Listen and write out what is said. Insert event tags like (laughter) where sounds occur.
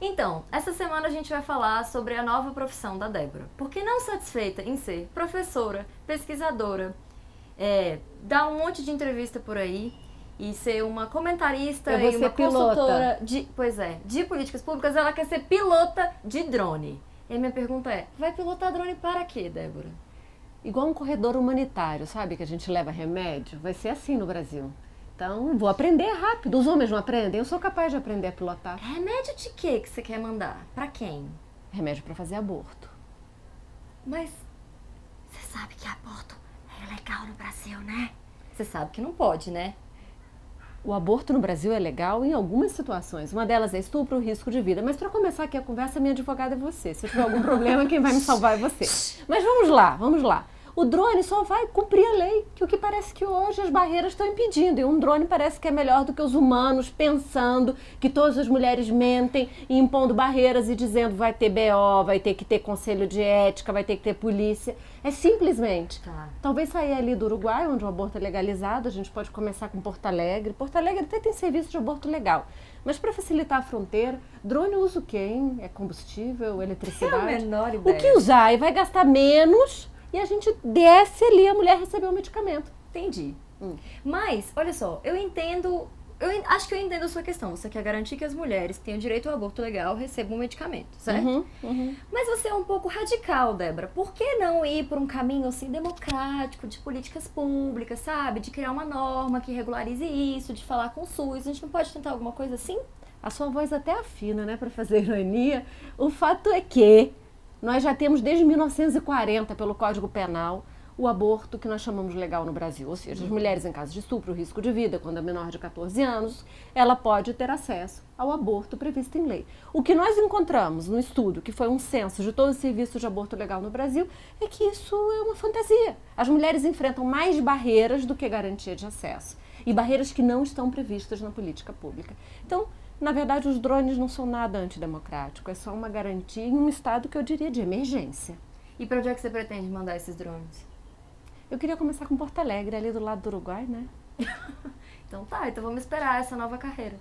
Então, essa semana a gente vai falar sobre a nova profissão da Débora. Porque não satisfeita em ser professora, pesquisadora, é, dar um monte de entrevista por aí e ser uma comentarista e uma pilota. consultora de, pois é, de políticas públicas, ela quer ser pilota de drone. E a minha pergunta é, vai pilotar drone para quê, Débora? Igual um corredor humanitário, sabe? Que a gente leva remédio. Vai ser assim no Brasil. Então, vou aprender rápido. Os homens não aprendem. Eu sou capaz de aprender a pilotar. Remédio de quê que você quer mandar? Para quem? Remédio para fazer aborto. Mas você sabe que aborto é legal no Brasil, né? Você sabe que não pode, né? O aborto no Brasil é legal em algumas situações. Uma delas é estupro, risco de vida. Mas para começar aqui a conversa, minha advogada é você. Se eu tiver algum problema, quem vai me salvar é você. Mas vamos lá, vamos lá. O drone só vai cumprir a lei, que o que parece que hoje as barreiras estão impedindo. E um drone parece que é melhor do que os humanos, pensando que todas as mulheres mentem e impondo barreiras e dizendo vai ter BO, vai ter que ter conselho de ética, vai ter que ter polícia. É simplesmente. Tá. Talvez sair ali do Uruguai, onde o aborto é legalizado, a gente pode começar com Porto Alegre. Porto Alegre até tem serviço de aborto legal. Mas para facilitar a fronteira, drone usa o quê, hein? É combustível, eletricidade? É a menor O ideia. que usar? E vai gastar menos e a gente desce ali, a mulher recebeu o medicamento. Entendi. Hum. Mas, olha só, eu entendo. Eu acho que eu entendo a sua questão. Você quer garantir que as mulheres que têm o direito ao aborto legal recebam um medicamento, certo? Uhum, uhum. Mas você é um pouco radical, Débora. Por que não ir por um caminho assim democrático, de políticas públicas, sabe? De criar uma norma que regularize isso, de falar com o SUS. A gente não pode tentar alguma coisa assim? A sua voz até afina, né, para fazer ironia. O fato é que nós já temos desde 1940, pelo Código Penal, o aborto que nós chamamos legal no Brasil. Ou seja, as mulheres em caso de estupro, risco de vida, quando é menor de 14 anos, ela pode ter acesso ao aborto previsto em lei. O que nós encontramos no estudo, que foi um censo de todos os serviços de aborto legal no Brasil, é que isso é uma fantasia. As mulheres enfrentam mais barreiras do que garantia de acesso. E barreiras que não estão previstas na política pública. Então, na verdade, os drones não são nada antidemocrático, é só uma garantia em um estado que eu diria de emergência. E pra onde é que você pretende mandar esses drones? Eu queria começar com Porto Alegre, ali do lado do Uruguai, né? (laughs) Então tá, então vamos esperar essa nova carreira.